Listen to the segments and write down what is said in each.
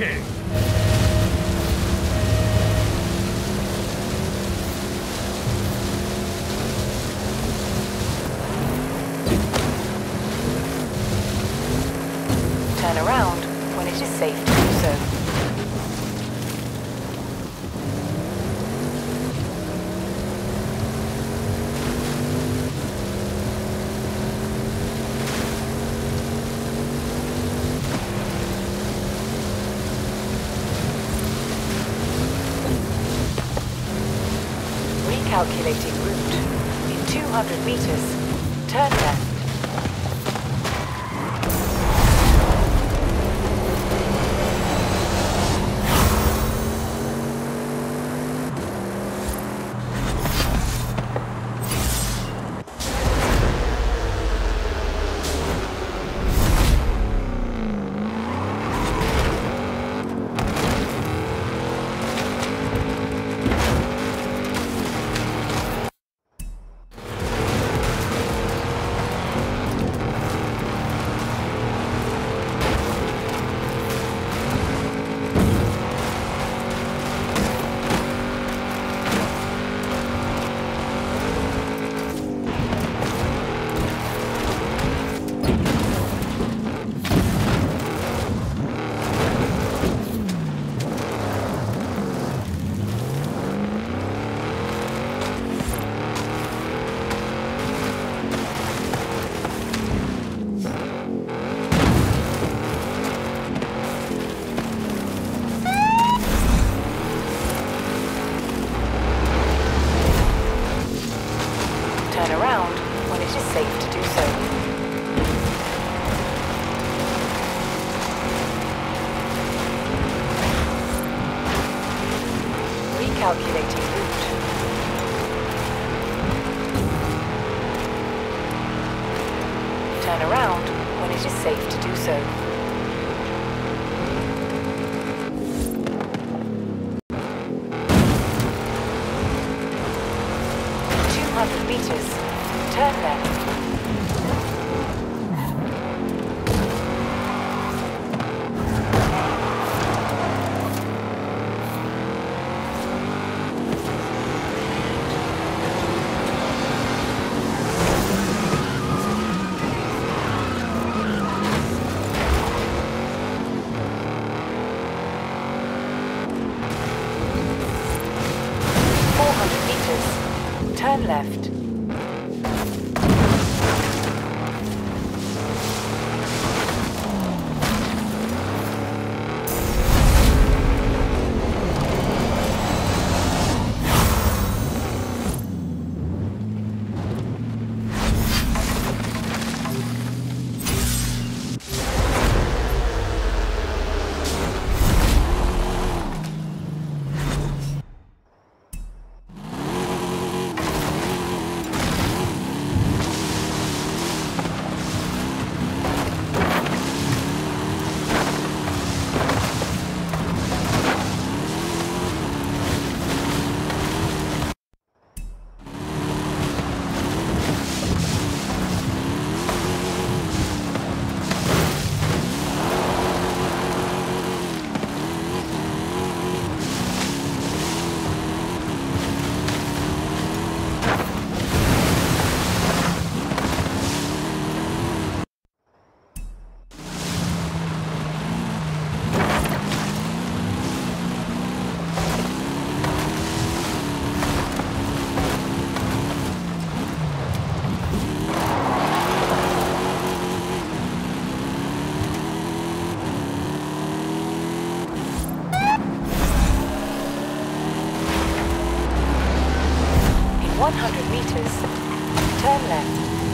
Okay. calculating route. In 200 meters, turn left. 100 meters, turn left.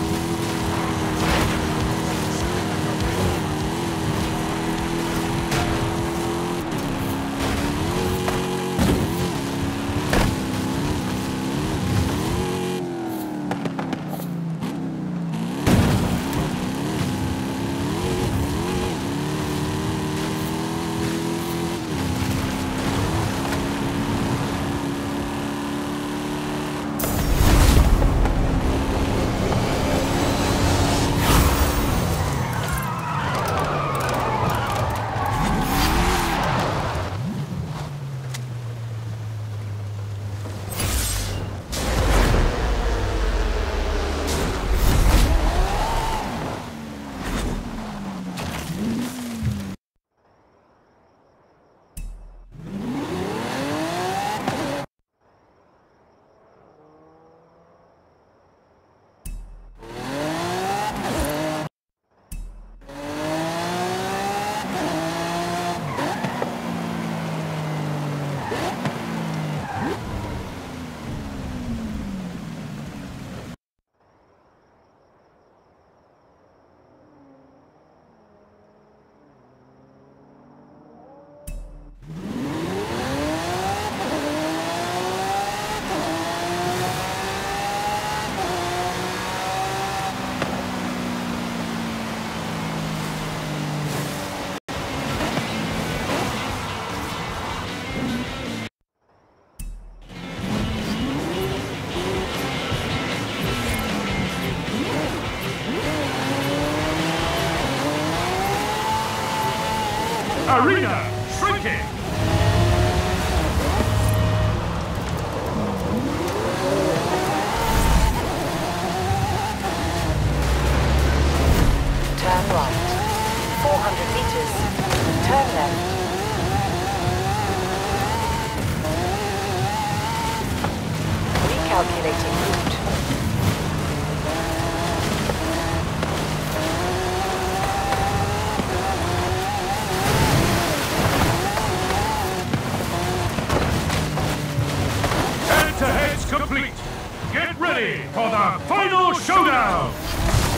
Ready for the final showdown.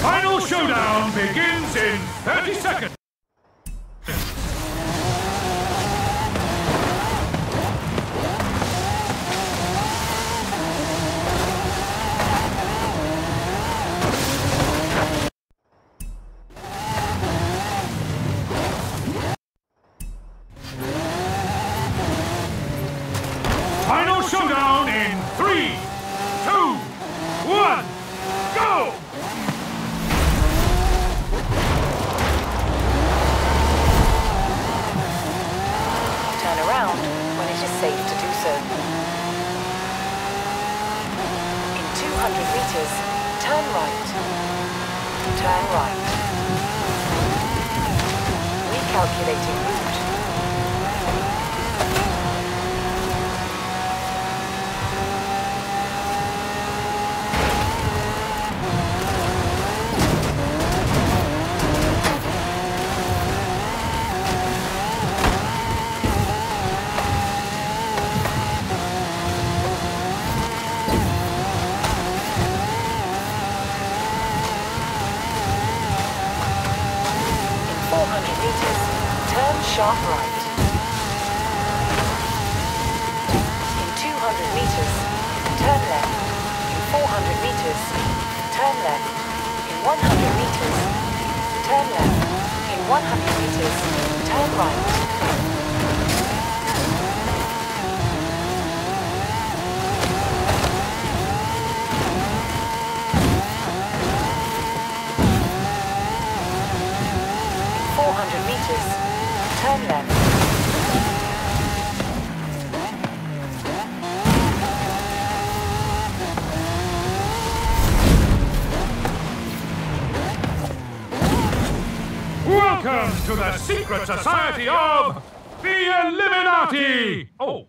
Final showdown begins in 30 seconds. So. In 200 meters, turn right. Turn right. Recalculating route. In 400 meters, turn sharp right. In 200 meters, turn left. In 400 meters, turn left. In 100 meters, turn left. In 100 meters, turn right. 400 meters, turn left. Welcome to the secret society of the Illuminati! Oh.